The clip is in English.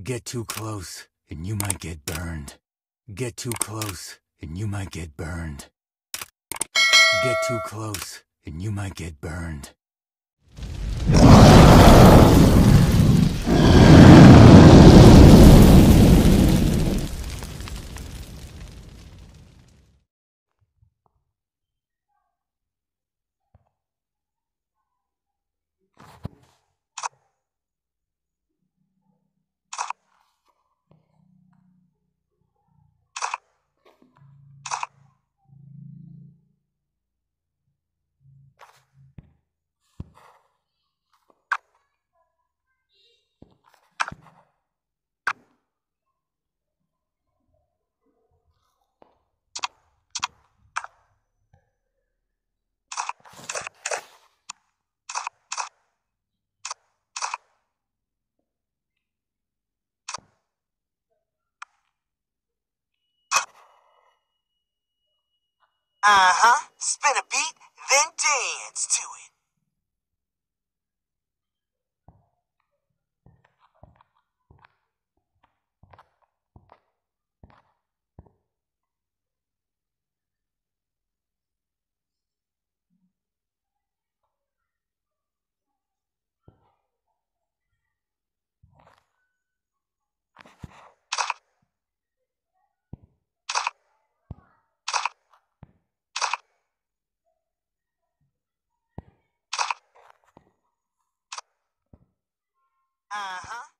Get too close, and you might get burned. Get too close, and you might get burned. Get too close, and you might get burned. Uh-huh. Spin a beat, then dance to it. Uh huh.